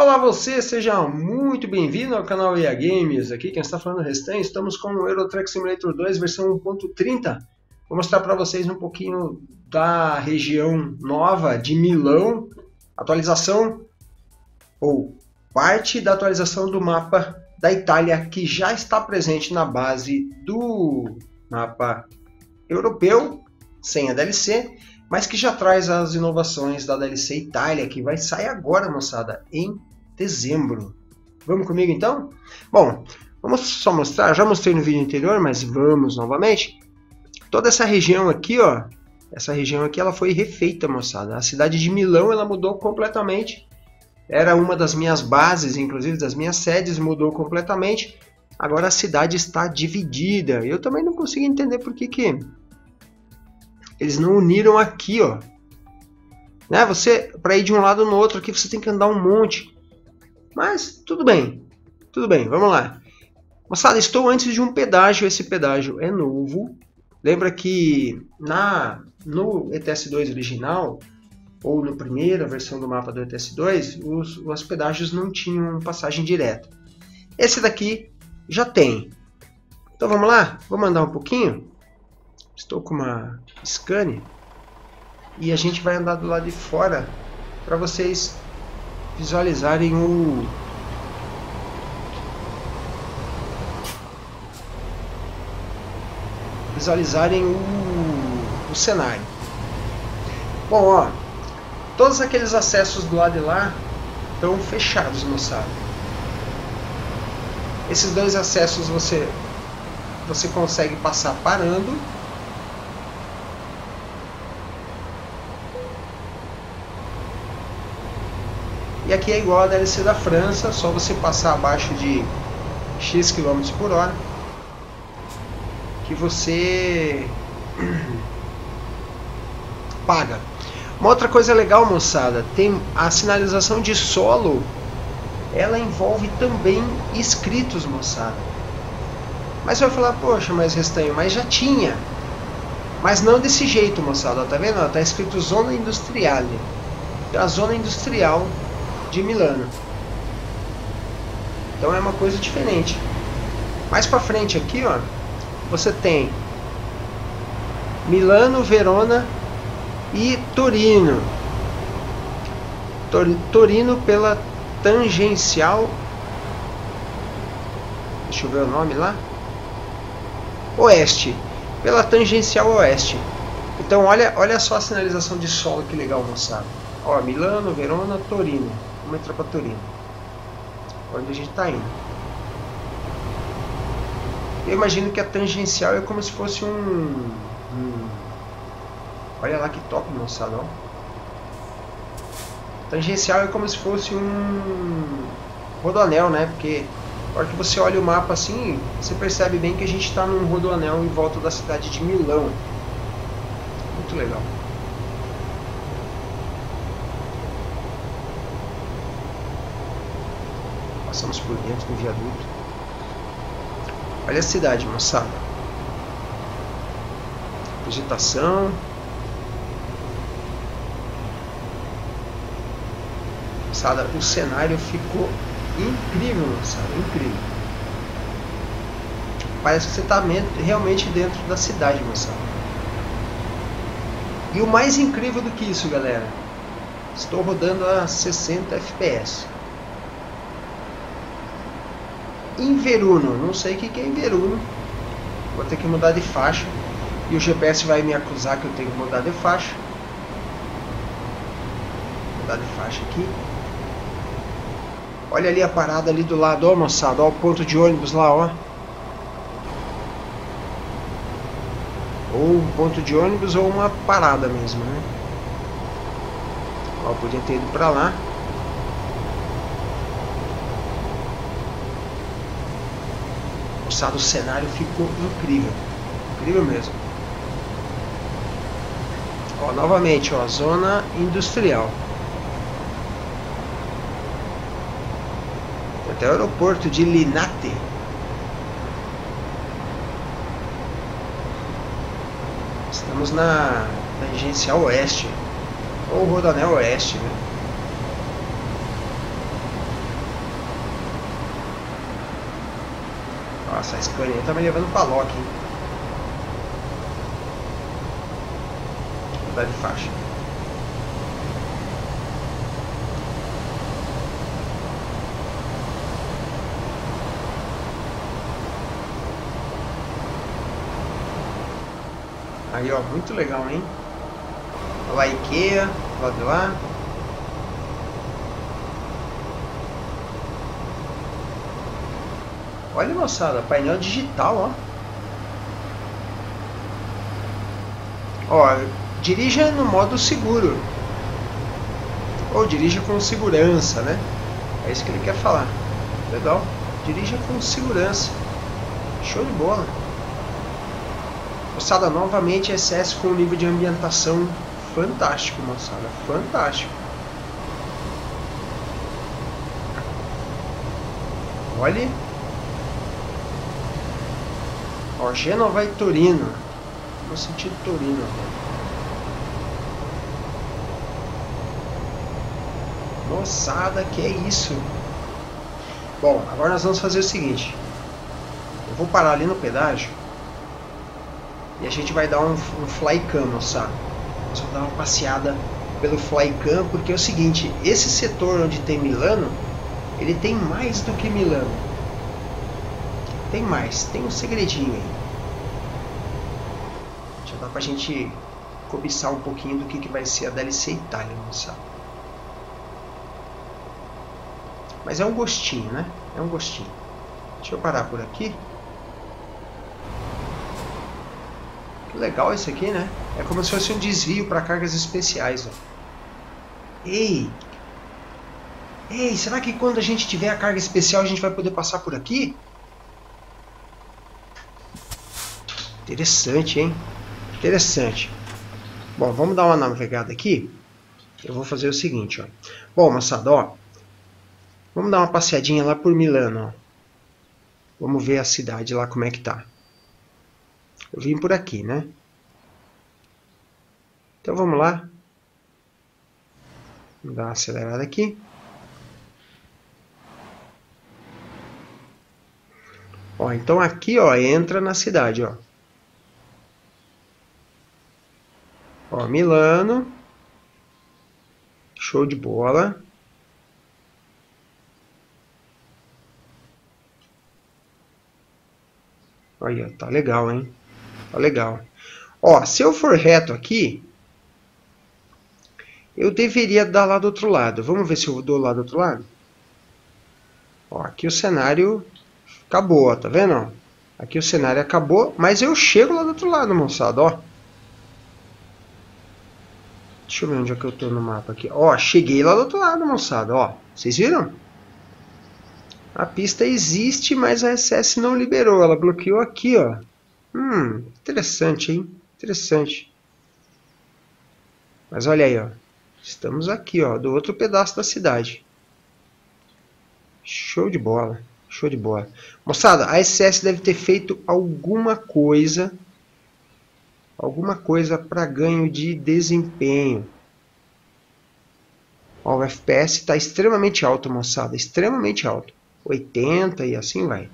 Olá você, seja muito bem-vindo ao canal EA Games. Aqui quem está falando é estamos com o Euro Truck Simulator 2 versão 1.30. Vou mostrar para vocês um pouquinho da região nova de Milão, atualização ou parte da atualização do mapa da Itália que já está presente na base do mapa europeu, sem a DLC, mas que já traz as inovações da DLC Itália, que vai sair agora, moçada, em dezembro. Vamos comigo então? Bom, vamos só mostrar, já mostrei no vídeo anterior, mas vamos novamente. Toda essa região aqui, ó, essa região aqui ela foi refeita, moçada. A cidade de Milão ela mudou completamente. Era uma das minhas bases, inclusive das minhas sedes, mudou completamente. Agora a cidade está dividida. Eu também não consigo entender por que, que eles não uniram aqui, ó. Né? Você, para ir de um lado no outro aqui, você tem que andar um monte. Mas tudo bem, tudo bem, vamos lá. Moçada, estou antes de um pedágio. Esse pedágio é novo. Lembra que na no ETS2 original ou na primeira versão do mapa do ETS2, os, os pedágios não tinham passagem direta. Esse daqui já tem. Então vamos lá, vamos andar um pouquinho. Estou com uma Scania e a gente vai andar do lado de fora para vocês visualizarem o visualizarem o, o cenário. Bom, ó, todos aqueles acessos do lado de lá estão fechados, moçada. Esses dois acessos você você consegue passar parando E aqui é igual a DLC da França, só você passar abaixo de X km por hora que você paga. Uma outra coisa legal, moçada, tem a sinalização de solo, ela envolve também inscritos, moçada. Mas você vai falar, poxa, mas Restanho, mas já tinha. Mas não desse jeito, moçada, tá vendo? Tá escrito Zona Industrial. A Zona Industrial de Milano. Então é uma coisa diferente. Mais para frente aqui, ó, você tem Milano, Verona e Torino. Tor Torino pela tangencial. Deixa eu ver o nome lá. Oeste. Pela tangencial oeste. Então olha, olha só a sinalização de solo que legal, moçada. Ó, Milano, Verona, Torino. Vamos entrar para Torino. Onde a gente está indo. Eu imagino que a tangencial é como se fosse um... um olha lá que top, moçada. Ó. Tangencial é como se fosse um rodoanel, né? Porque na hora que você olha o mapa assim, você percebe bem que a gente está num rodoanel em volta da cidade de Milão. Muito legal. Passamos por dentro do viaduto. Olha a cidade, moçada. Vegetação. Moçada, o cenário ficou incrível, moçada. Incrível. Parece que você está realmente dentro da cidade, moçada. E o mais incrível do que isso, galera. Estou rodando a 60 FPS. Inveruno. Não sei o que é Inveruno. Vou ter que mudar de faixa. E o GPS vai me acusar que eu tenho que mudar de faixa. Mudar de faixa aqui. Olha ali a parada ali do lado, ó moçada. O ponto de ônibus lá, ó. Ou um ponto de ônibus ou uma parada mesmo, né? Ó, podia ter ido pra lá. O cenário ficou incrível. Incrível mesmo. Ó, novamente, ó, zona industrial. Até o aeroporto de Linate. Estamos na, na Oeste. Ou Rodanel Oeste, né? Nossa, a Scania tá me levando pra Loki, hein? Mudar de faixa. Aí, ó, muito legal, hein? Olha Ikea, lá de lá. Olha, moçada, painel digital, ó. Ó, dirija no modo seguro. Ou dirija com segurança, né? É isso que ele quer falar. Legal. Dirija com segurança. Show de bola. Moçada, novamente SS com um nível de ambientação fantástico, moçada. Fantástico. Olhe. Ó, Genova e Torino. No sentido Torino. Moçada, que é isso? Bom, agora nós vamos fazer o seguinte. Eu vou parar ali no pedágio. E a gente vai dar um, um flycam, moçada. Nós vamos dar uma passeada pelo flycam, porque é o seguinte, esse setor onde tem Milano, ele tem mais do que Milano. Tem mais, tem um segredinho aí. Já dá pra gente cobiçar um pouquinho do que, que vai ser a DLC Itália, moçada. Mas é um gostinho, né? É um gostinho. Deixa eu parar por aqui. Que legal isso aqui, né? É como se fosse um desvio para cargas especiais. Ó. Ei! Ei, será que quando a gente tiver a carga especial a gente vai poder passar por aqui? Interessante, hein? Interessante. Bom, vamos dar uma navegada aqui. Eu vou fazer o seguinte, ó. Bom, moçada, ó. Vamos dar uma passeadinha lá por Milano, ó. Vamos ver a cidade lá como é que tá. Eu vim por aqui, né? Então vamos lá. Vamos dar uma acelerada aqui. Ó, então aqui, ó, entra na cidade, ó. Ó, Milano. Show de bola. Olha, tá legal, hein? Tá legal. Ó, se eu for reto aqui, eu deveria dar lá do outro lado. Vamos ver se eu dou lá do outro lado. Ó, aqui o cenário acabou, ó, tá vendo? Aqui o cenário acabou, mas eu chego lá do outro lado, moçada, ó. Deixa eu ver onde é que eu tô no mapa aqui. Ó, cheguei lá do outro lado, moçada, ó. Vocês viram? A pista existe, mas a SS não liberou. Ela bloqueou aqui, ó. Hum, interessante, hein? Interessante. Mas olha aí, ó. Estamos aqui, ó, do outro pedaço da cidade. Show de bola. Show de bola. Moçada, a SS deve ter feito alguma coisa alguma coisa para ganho de desempenho. Ó, o FPS está extremamente alto, moçada, extremamente alto. 80 e assim vai.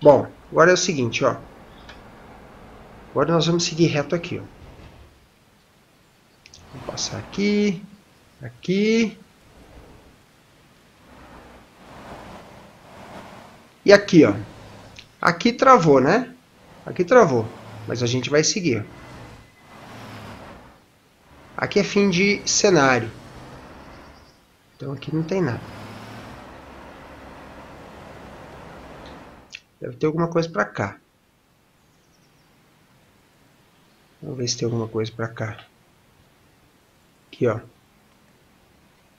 Bom, agora é o seguinte, ó. Agora nós vamos seguir reto aqui, ó. Vou passar aqui, aqui. E aqui, ó. Aqui travou, né? Aqui travou. Mas a gente vai seguir. Aqui é fim de cenário. Então aqui não tem nada. Deve ter alguma coisa para cá. Vamos ver se tem alguma coisa para cá. Aqui, ó.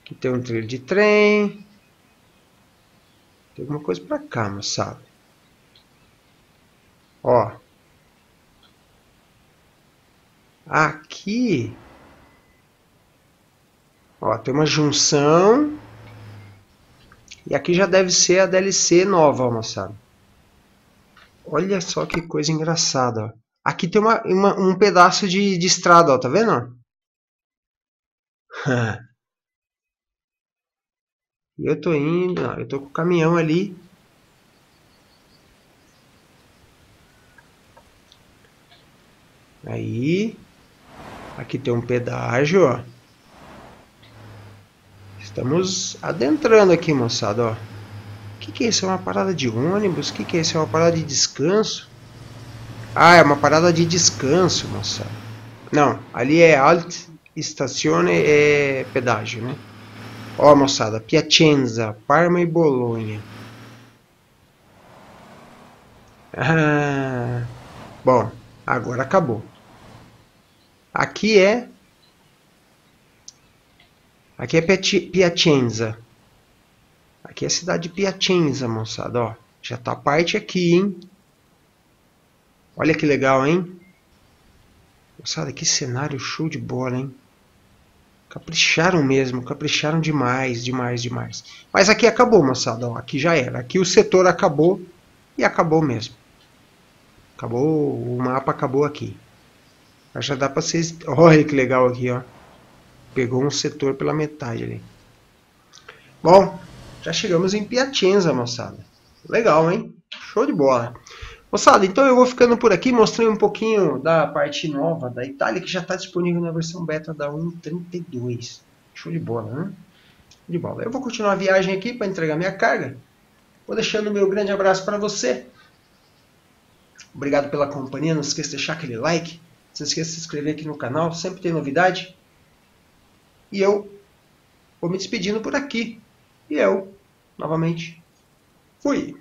Aqui tem um trilho de trem. Tem alguma coisa para cá, moçada. Ó. Aqui. Ó, tem uma junção. E aqui já deve ser a DLC nova, moçada. Olha só que coisa engraçada. Ó. Aqui tem uma, uma, um pedaço de, de estrada, ó, tá vendo? E eu tô indo, ó, eu tô com o caminhão ali. Aí, aqui tem um pedágio, ó. Estamos adentrando aqui, moçada, ó. O que, que é isso? É uma parada de ônibus? O que, que é isso? É uma parada de descanso? Ah, é uma parada de descanso, moçada. Não, ali é Alt Stazione e pedágio, né? Ó, moçada, Piacenza, Parma e Bolonha. Ah, bom, agora acabou. Aqui é Aqui é Piacenza. Aqui é a cidade de Piacenza, moçada, ó. Já tá parte aqui, hein? Olha que legal, hein? Moçada, que cenário show de bola, hein? Capricharam mesmo, capricharam demais, demais, demais. Mas aqui acabou, moçada, ó. Aqui já era. Aqui o setor acabou e acabou mesmo. Acabou, o mapa acabou aqui. Já dá pra vocês... Olha que legal aqui, ó. Pegou um setor pela metade ali. Bom, já chegamos em Piacenza, moçada. Legal, hein? Show de bola. Moçada, então eu vou ficando por aqui, mostrei um pouquinho da parte nova da Itália, que já está disponível na versão beta da 1.32. Show de bola, né? De bola. Eu vou continuar a viagem aqui para entregar minha carga. Vou deixando meu grande abraço para você. Obrigado pela companhia. Não esqueça de deixar aquele like. Não esqueça de se inscrever aqui no canal. Sempre tem novidade. E eu vou me despedindo por aqui. E eu, novamente, fui.